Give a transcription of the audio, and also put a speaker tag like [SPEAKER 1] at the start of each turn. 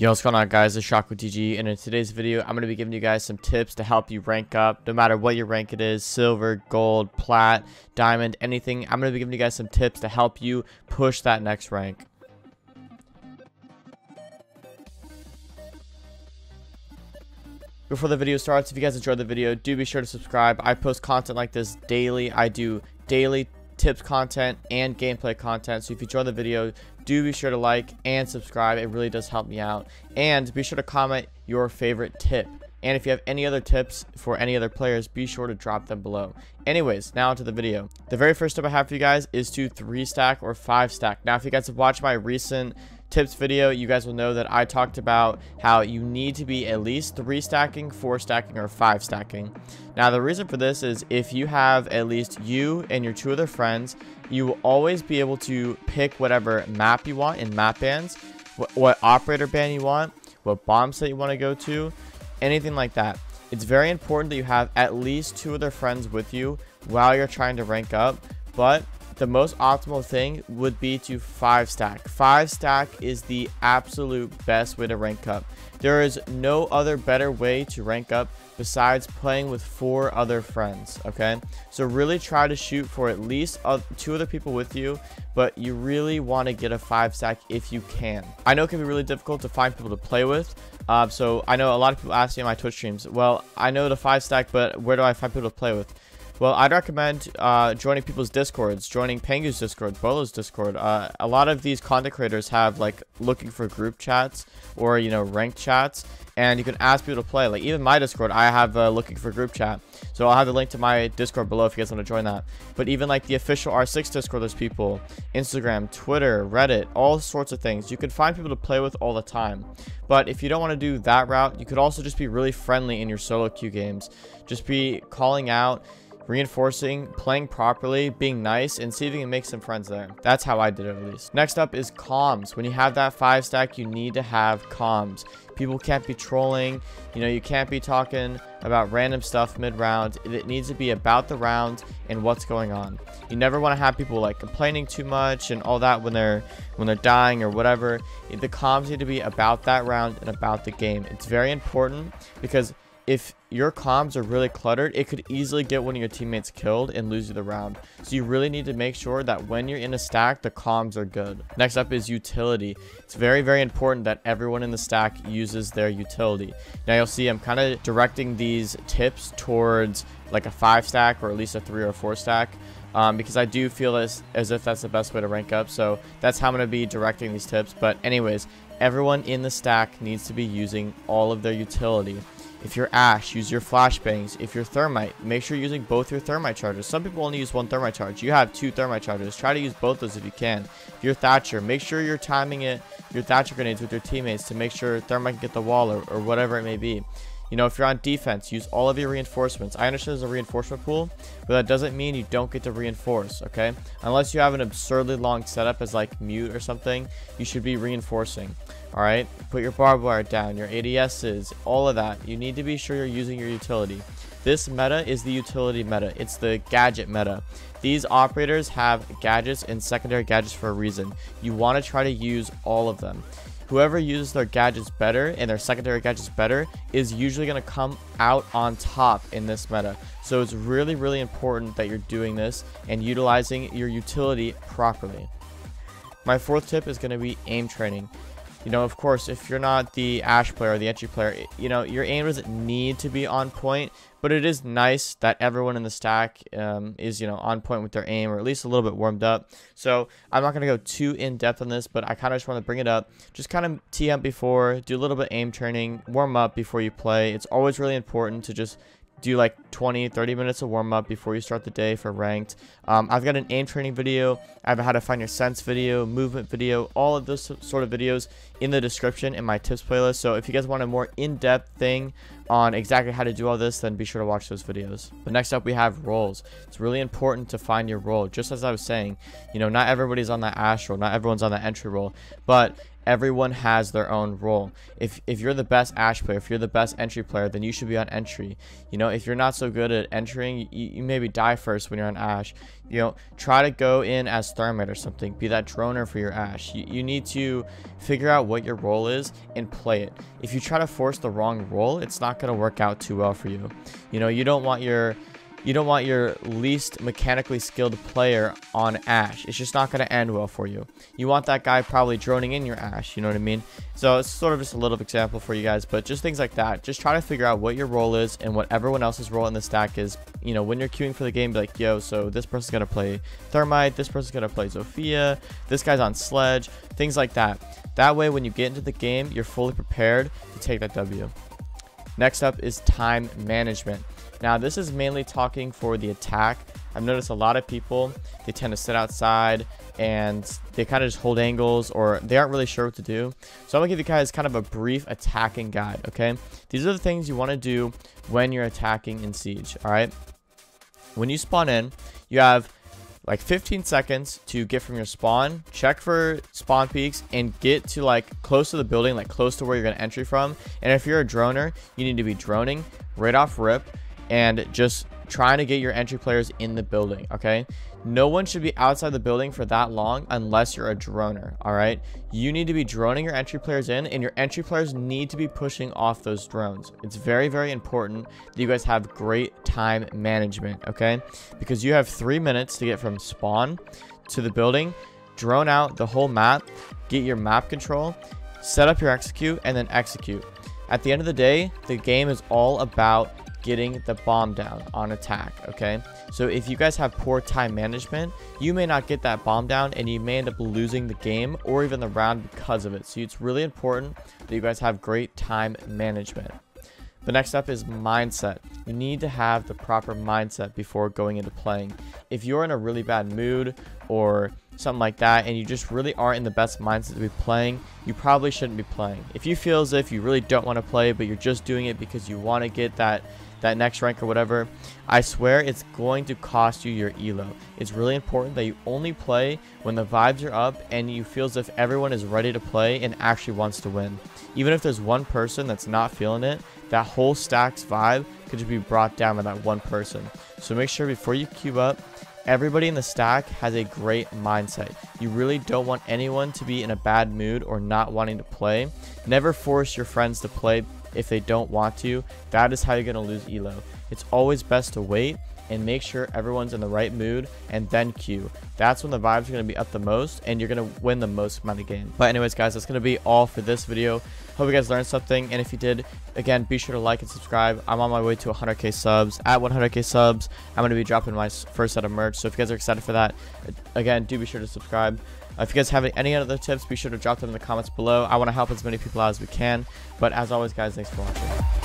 [SPEAKER 1] Yo, what's going on guys, it's Shawk with DG, and in today's video, I'm going to be giving you guys some tips to help you rank up, no matter what your rank it is, silver, gold, plat, diamond, anything. I'm going to be giving you guys some tips to help you push that next rank. Before the video starts, if you guys enjoyed the video, do be sure to subscribe. I post content like this daily. I do daily tips content and gameplay content. So if you enjoy the video, do be sure to like and subscribe. It really does help me out. And be sure to comment your favorite tip. And if you have any other tips for any other players, be sure to drop them below. Anyways, now to the video. The very first tip I have for you guys is to 3 stack or 5 stack. Now, if you guys have watched my recent tips video, you guys will know that I talked about how you need to be at least 3 stacking, 4 stacking, or 5 stacking. Now, the reason for this is if you have at least you and your two other friends, you will always be able to pick whatever map you want in map bans, what, what operator ban you want, what bomb set you want to go to, anything like that. It's very important that you have at least two other friends with you while you're trying to rank up, but the most optimal thing would be to 5 stack. 5 stack is the absolute best way to rank up. There is no other better way to rank up besides playing with four other friends, okay? So really try to shoot for at least two other people with you, but you really want to get a 5 stack if you can. I know it can be really difficult to find people to play with, uh, so I know a lot of people ask me on my Twitch streams, well, I know the 5 stack, but where do I find people to play with? Well, I'd recommend uh, joining people's discords, joining Pengu's discord, Beaulo's discord. Uh, a lot of these content creators have like looking for group chats or you know ranked chats, and you can ask people to play. Like even my discord, I have uh, looking for group chat, so I'll have the link to my discord below if you guys want to join that. But even like the official R6 discord, there's people, Instagram, Twitter, Reddit, all sorts of things. You can find people to play with all the time. But if you don't want to do that route, you could also just be really friendly in your solo queue games. Just be calling out reinforcing, playing properly, being nice, and see if you can make some friends there. That's how I did it at least. Next up is comms. When you have that five stack, you need to have comms. People can't be trolling. You know, you can't be talking about random stuff mid-round. It needs to be about the round and what's going on. You never want to have people like complaining too much and all that when they're when they're dying or whatever. The comms need to be about that round and about the game. It's very important because if your comms are really cluttered, it could easily get one of your teammates killed and lose you the round. So you really need to make sure that when you're in a stack, the comms are good. Next up is utility. It's very, very important that everyone in the stack uses their utility. Now you'll see I'm kind of directing these tips towards like a five stack or at least a three or four stack. Um, because I do feel as, as if that's the best way to rank up. So that's how I'm going to be directing these tips. But anyways, everyone in the stack needs to be using all of their utility. If you're Ash, use your flashbangs. If you're Thermite, make sure you're using both your Thermite charges. Some people only use one Thermite charge. You have two Thermite charges. Try to use both those if you can. If you're Thatcher, make sure you're timing it, your Thatcher grenades with your teammates to make sure Thermite can get the wall or, or whatever it may be. You know, if you're on defense, use all of your reinforcements. I understand there's a reinforcement pool, but that doesn't mean you don't get to reinforce, okay? Unless you have an absurdly long setup as like mute or something, you should be reinforcing. All right, put your barbed wire down, your ADSs, all of that. You need to be sure you're using your utility. This meta is the utility meta. It's the gadget meta. These operators have gadgets and secondary gadgets for a reason. You want to try to use all of them. Whoever uses their gadgets better and their secondary gadgets better is usually going to come out on top in this meta. So it's really, really important that you're doing this and utilizing your utility properly. My fourth tip is going to be aim training you know, of course, if you're not the Ash player or the entry player, you know, your aim doesn't need to be on point, but it is nice that everyone in the stack um, is, you know, on point with their aim or at least a little bit warmed up. So I'm not going to go too in depth on this, but I kind of just want to bring it up. Just kind of tee up before, do a little bit aim training, warm up before you play. It's always really important to just do like 20 30 minutes of warm up before you start the day for ranked. Um, i've got an aim training video. I have a how to find your sens video movement video all of those sort of videos in the description in my tips playlist. So if you guys want a more in-depth thing on exactly how to do all this then be sure to watch those videos. But next up we have roles. It's really important to find your role. Just as i was saying you know not everybody's on that ash role not everyone's on that entry role. But everyone has their own role. If if you're the best Ash player, if you're the best entry player, then you should be on entry. You know, if you're not so good at entering, you, you maybe die first when you're on Ash. You know, try to go in as Thermite or something. Be that droner for your Ash. You, you need to figure out what your role is and play it. If you try to force the wrong role, it's not going to work out too well for you. You know, you don't want your you don't want your least mechanically skilled player on Ash. It's just not going to end well for you. You want that guy probably droning in your Ash, you know what I mean? So it's sort of just a little example for you guys, but just things like that. Just try to figure out what your role is and what everyone else's role in the stack is. You know, when you're queuing for the game, be like, yo, so this person's going to play Thermite, this person's going to play Zofia, this guy's on Sledge, things like that. That way, when you get into the game, you're fully prepared to take that W. Next up is time management. Now, this is mainly talking for the attack. I've noticed a lot of people, they tend to sit outside and they kind of just hold angles or they aren't really sure what to do. So I'm to give you guys kind of a brief attacking guide, okay? These are the things you want to do when you're attacking in Siege, all right? When you spawn in, you have like 15 seconds to get from your spawn, check for spawn peeks, and get to like close to the building, like close to where you're going to entry from. And if you're a droner, you need to be droning right off rip and just trying to get your entry players in the building, okay? No one should be outside the building for that long unless you're a droner, all right? You need to be droning your entry players in, and your entry players need to be pushing off those drones. It's very, very important that you guys have great time management, okay? Because you have three minutes to get from spawn to the building, drone out the whole map, get your map control, set up your execute, and then execute. At the end of the day, the game is all about getting the bomb down on attack, okay? So if you guys have poor time management, you may not get that bomb down and you may end up losing the game or even the round because of it. So it's really important that you guys have great time management. The next step is mindset. You need to have the proper mindset before going into playing. If you're in a really bad mood or something like that and you just really aren't in the best mindset to be playing, you probably shouldn't be playing. If you feel as if you really don't want to play but you're just doing it because you want to get that that next rank or whatever, I swear it's going to cost you your elo. It's really important that you only play when the vibes are up and you feel as if everyone is ready to play and actually wants to win. Even if there's one person that's not feeling it, that whole stack's vibe could just be brought down by that one person. So make sure before you queue up, everybody in the stack has a great mindset. You really don't want anyone to be in a bad mood or not wanting to play. Never force your friends to play if they don't want to. That is how you're going to lose elo. It's always best to wait and make sure everyone's in the right mood and then queue. That's when the vibes are going to be up the most and you're going to win the most amount of games. But anyways, guys, that's going to be all for this video. Hope you guys learned something. And if you did, again, be sure to like and subscribe. I'm on my way to 100k subs. At 100k subs, I'm going to be dropping my first set of merch. So if you guys are excited for that, again, do be sure to subscribe. Uh, if you guys have any other tips, be sure to drop them in the comments below. I want to help as many people out as we can. But as always, guys, thanks for watching.